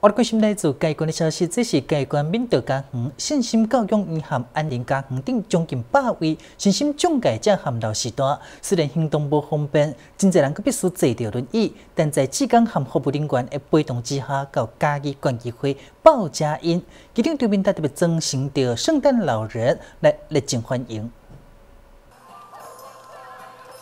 我关心来自该关的消息，这是该关闽德家园信心教育银行安宁家园等将近百位信心中介者含到时段，虽然行动不方便，真侪人佫必须坐着轮椅，但在志刚和服务人员的陪同之下，到嘉义关机会报佳音，其中对面特别增成着圣诞老人来热情欢迎。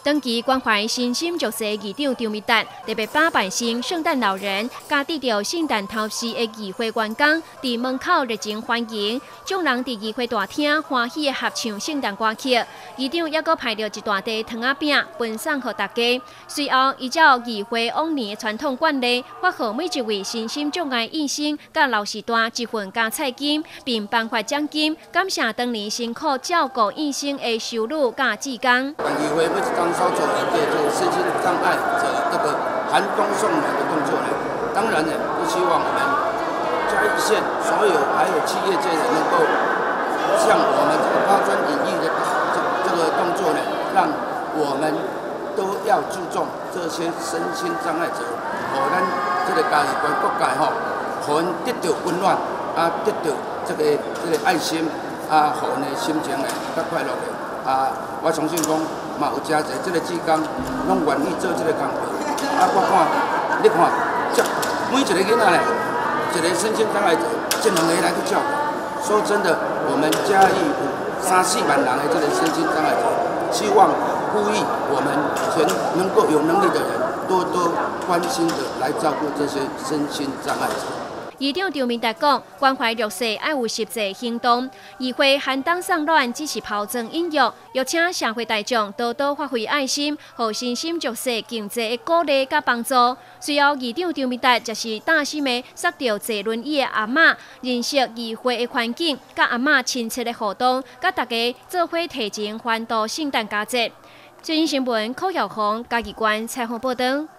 登记关怀新心竹社议长张密达特别把百姓圣诞老人加伫着圣诞头饰的议会员工伫门口热情欢迎，众人伫议会大厅欢喜的合唱圣诞歌曲。议长也阁派了一大袋糖仔饼分送给大家。随后依照议会往年的传统惯例，发给每一位新心障碍医生甲老时段一份加菜金，并颁发奖金，感谢当年辛苦照顾医生的收入甲志工。操作一个这个身心障碍者这个寒冬送暖的动作呢，当然呢，不希望我们嘉义县所有还有企业界的能够像我们这个抛砖引玉的这这个动作呢，让我们都要注重这些身心障碍者，和咱这个嘉义关各界吼，可能得到温暖啊，得到这个这个爱心啊，和呢心情呢较快乐的啊，我相信讲。嘛有真侪，即个志工拢愿意做这个工作。啊，我看，你看，这每一个囡仔咧，一个身心障碍者，这两个来去照顾。说真的，我们嘉义有三四万人的这个身心障碍者，希望呼吁我们全能够有能力的人，多多关心的来照顾这些身心障碍者。议长张明达讲，关怀弱势爱有实际行动。议会寒冬送暖只是抛砖引玉，邀请社会大众多多发挥爱心，和身心弱势经济的鼓励甲帮助。随后，议长张明达则是担心的塞着坐轮椅的阿嬷，认识议会的环境，甲阿嬷亲切的互动，甲大家做伙提前欢度圣诞佳节。最新新闻：柯晓红、嘉义关采访报道。